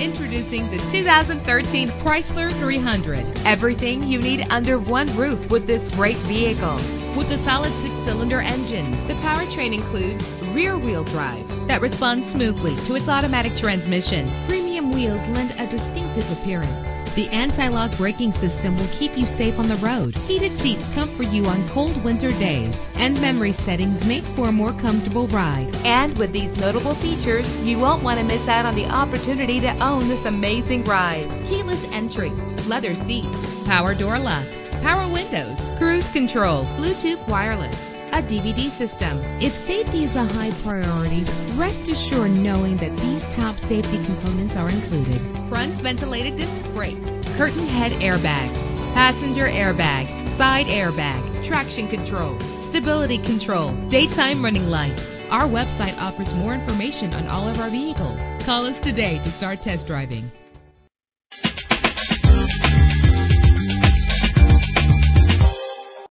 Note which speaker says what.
Speaker 1: Introducing the 2013 Chrysler 300. Everything you need under one roof with this great vehicle. With a solid six-cylinder engine, the powertrain includes rear-wheel drive that responds smoothly to its automatic transmission. Premium wheels lend a distinctive appearance. The anti-lock braking system will keep you safe on the road. Heated seats comfort you on cold winter days, and memory settings make for a more comfortable ride. And with these notable features, you won't want to miss out on the opportunity to own this amazing ride. Keyless entry, leather seats, power door locks, power windows, cruise control, Bluetooth wireless, a DVD system. If safety is a high priority, rest assured knowing that these top safety components are included. Front ventilated disc brakes, curtain head airbags, passenger airbag, side airbag, traction control, stability control, daytime running lights. Our website offers more information on all of our vehicles. Call us today to start test driving.